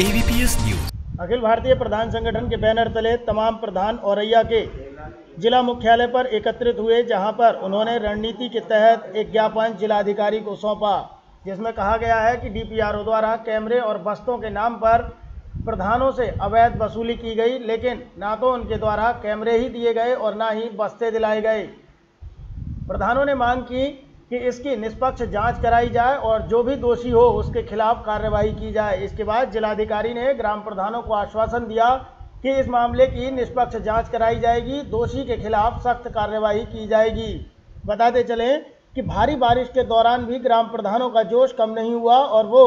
ABPS news. Akhil Bharatiya प्रधान संगठन के banner तले तमाम प्रधान औरैया के जिला मुख्यालय पर एकत्रित हुए, जहाँ पर उन्होंने रणनीति के तहत एक ज्ञापन जिलाधिकारी को सौंपा, जिसमें कहा गया है कि डीपीआरओ द्वारा कैमरे और बस्तों के नाम पर प्रधानों से अवैध वसूली की गई, लेकिन ना तो उनके द्वारा कैमरे ही दिए गए और ना ही बस्ते दिलाए गए। प्रधानों ने मांग की कि इसकी निष्पक्ष जाँच कराई जाए और जो भी दोषी हो उसके खिलाफ कार्रवाई की जाए। इसके बाद जिलाधिकारी ने ग्राम प्रधानों को आश्वासन दिया कि इस मामले की निष्पक्ष जाँच कराई जाएगी। दोषी के खिलाफ सख्त कार्रवाई की जाएगी। बताते चलें कि भारी बारिश के दौरान भी ग्राम प्रधानों का जोश कम नहीं हुआ और वो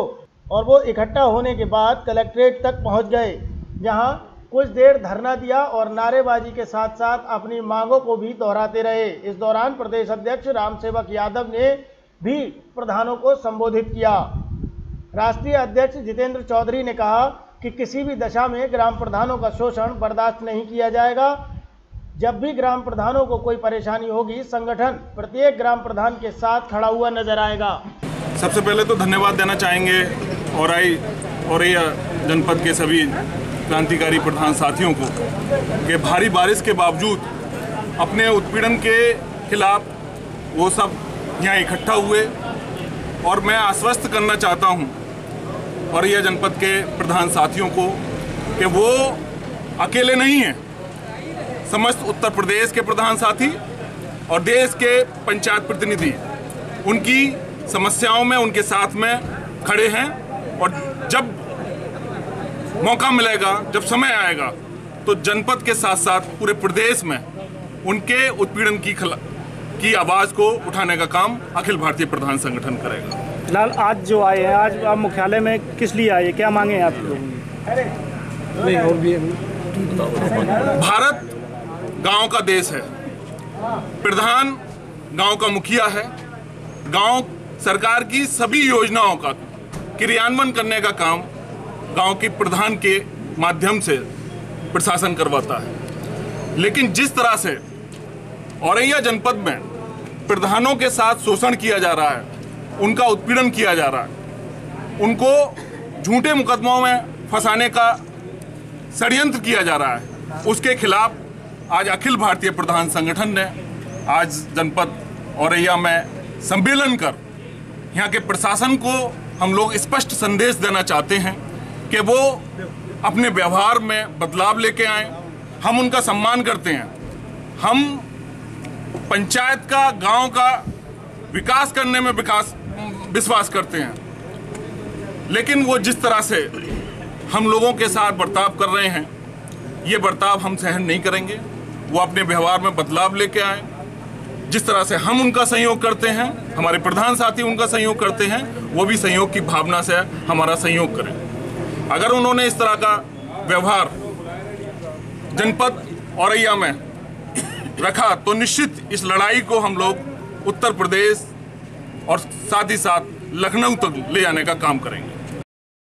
और वो इकट्ठा होने के बाद कलेक्ट्रेट तक पहुँच गए, जहाँ कुछ देर धरना दिया और नारेबाजी के साथ साथ अपनी मांगों को भी दोहराते रहे। इस दौरान प्रदेश अध्यक्ष रामसेवक यादव ने भी प्रधानों को संबोधित किया। राष्ट्रीय अध्यक्ष जितेंद्र चौधरी ने कहा कि किसी भी दशा में ग्राम प्रधानों का शोषण बर्दाश्त नहीं किया जाएगा। जब भी ग्राम प्रधानों को कोई परेशानी होगी, संगठन प्रत्येक ग्राम प्रधान के साथ खड़ा हुआ नज़र आएगा। सबसे पहले तो धन्यवाद देना चाहेंगे औराई औरैया जनपद के सभी क्रांतिकारी प्रधान साथियों को कि भारी बारिश के बावजूद अपने उत्पीड़न के खिलाफ वो सब यहाँ इकट्ठा हुए। और मैं आश्वस्त करना चाहता हूँ औरैया जनपद के प्रधान साथियों को कि वो अकेले नहीं हैं। समस्त उत्तर प्रदेश के प्रधान साथी और देश के पंचायत प्रतिनिधि, उनकी समस्याओं में, उनके साथ में खड़े हैं। और जब मौका मिलेगा जब समय आएगा तो जनपद के साथ साथ पूरे प्रदेश में उनके उत्पीड़न की खिला की आवाज़ को उठाने का काम अखिल भारतीय प्रधान संगठन करेगा। फ़िलहाल आज जो आए हैं आज आप मुख्यालय में किस लिए आए क्या मांगे हैं आप लोगों की? नहीं और भी भारत गाँव का देश है। प्रधान गाँव का मुखिया है। गाँव सरकार की सभी योजनाओं का क्रियान्वयन करने का काम गाँव के प्रधान के माध्यम से प्रशासन करवाता है। लेकिन जिस तरह से औरैया जनपद में प्रधानों के साथ शोषण किया जा रहा है, उनका उत्पीड़न किया जा रहा है, उनको झूठे मुकदमों में फंसाने का षडयंत्र किया जा रहा है, उसके खिलाफ आज अखिल भारतीय प्रधान संगठन ने आज जनपद औरैया में सम्मेलन कर, यहाँ के प्रशासन को हम लोग स्पष्ट संदेश देना चाहते हैं कि वो अपने व्यवहार में बदलाव लेके आए। हम उनका सम्मान करते हैं। हम पंचायत का, गाँव का विकास करने में विकास, विश्वास करते हैं। लेकिन वो जिस तरह से हम लोगों के साथ बर्ताव कर रहे हैं, ये बर्ताव हम सहन नहीं करेंगे। वो अपने व्यवहार में बदलाव लेके आए। जिस तरह से हम उनका सहयोग करते हैं, हमारे प्रधान साथी उनका सहयोग करते हैं, वो भी सहयोग की भावना से हमारा सहयोग करें। अगर उन्होंने इस तरह का व्यवहार जनपद औरैया में रखा तो निश्चित इस लड़ाई को हम लोग उत्तर प्रदेश और साथ ही साथ लखनऊ तक ले जाने का काम करेंगे।